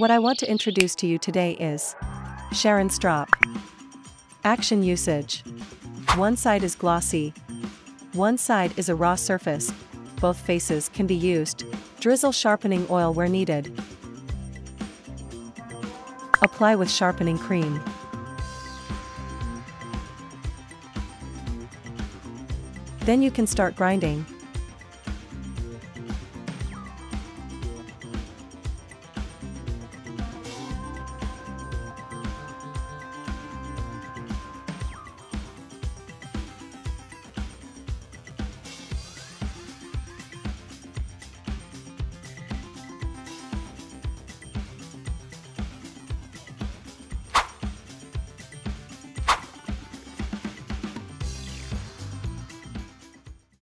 What I want to introduce to you today is Sharon Strop. Action usage. One side is glossy. One side is a raw surface. Both faces can be used. Drizzle sharpening oil where needed. Apply with sharpening cream. Then you can start grinding.